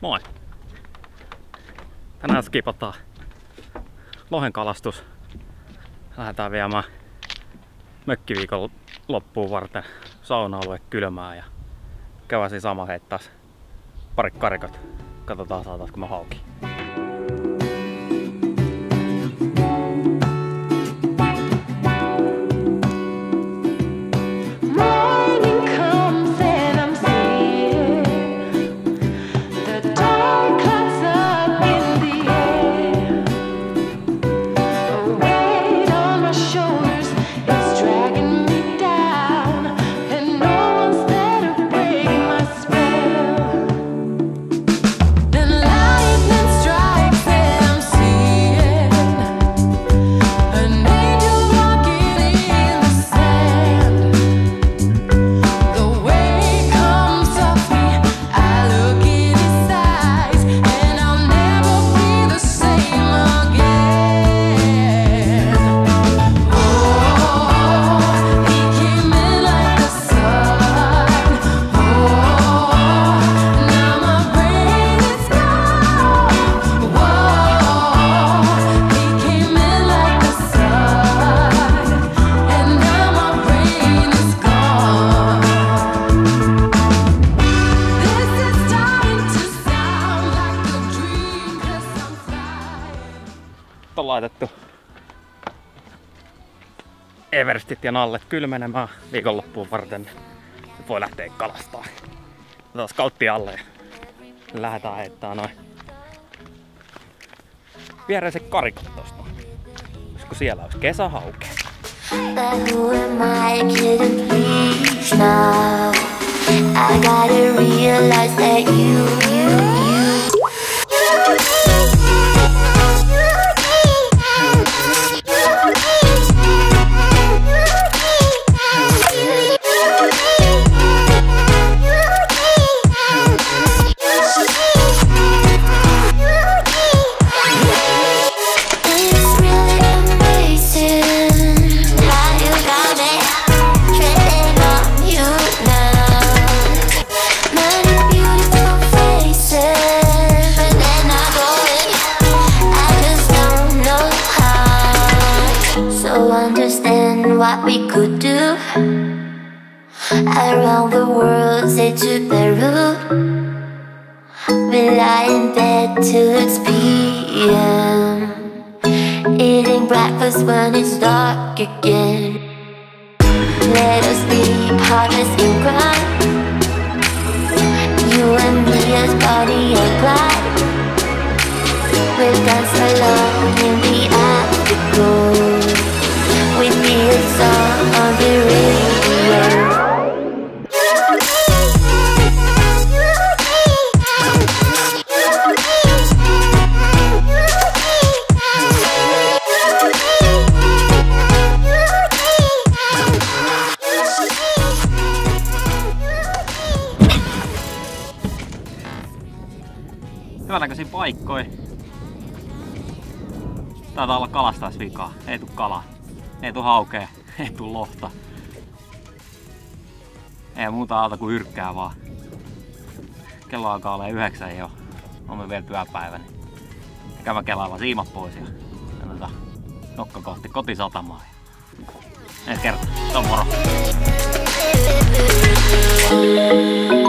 Moi! Tänään skipataan lohen kalastus. Lähdetään viemään mökkiviikon loppuun varten sauna-alue kylmää ja käväsi sama heittää pari karikot. Katsotaan saataisiko mä hauki. Laitettu Everestit ja nallet kylmenemään viikonloppuun varten. Nyt voi lähteä kalastaa. Otetaan skautti alle ja lähdetään heittää noin viereiset karikot tosta. Olisiko siellä olisi kesähauke? I gotta realize that you. What we could do around the world, say to Peru. We lie in bed till it's PM. Eating breakfast when it's dark again. Let us be partners in crime. You and me as body and Clyde. We'll dance alone Hyvänäköisiä paikkoja. Taitaa olla kalastaisvikaa. Ei tuu kalaa. Ei tuu haukea. Ei tuu lohta. Ei muuta auta kuin yrkkää vaan. Kello alkaa olla yhdeksän jo. On me vielä työpäivä. Niin käydään kelailla siimat pois ja, ja tota, nokka kohti kotisatamaa. Ensi kertaa. Se on moro. Thank